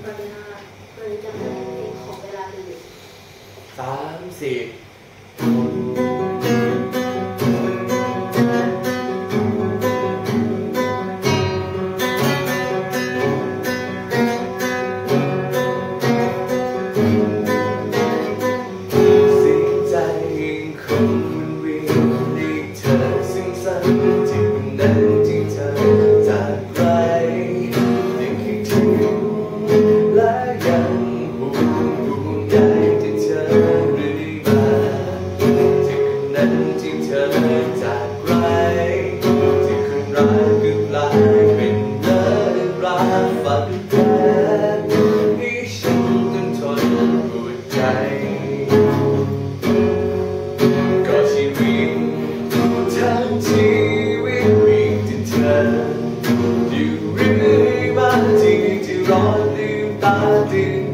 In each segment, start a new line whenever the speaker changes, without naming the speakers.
เวลาตอนจะเป็นของเวลาเลย
สามสี่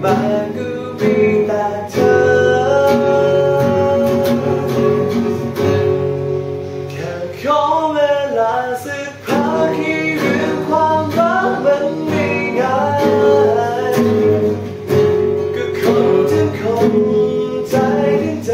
มาก็มีแต่เธอ แค่ขอเวลาสักพักให้เรื่องความรักมันไม่ง่ายก็คนทั้งคนใจถึงใจ